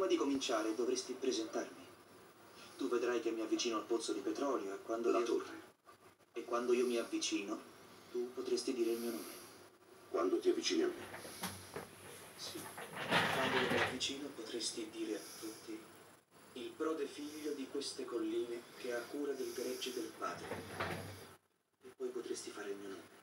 prima di cominciare dovresti presentarmi. Tu vedrai che mi avvicino al pozzo di petrolio e quando... La io- torre. E quando io mi avvicino, tu potresti dire il mio nome. Quando ti avvicini a me. Sì. Quando io mi avvicino potresti dire a tutti il prode figlio di queste colline che ha cura del gregge del padre. E poi potresti fare il mio nome.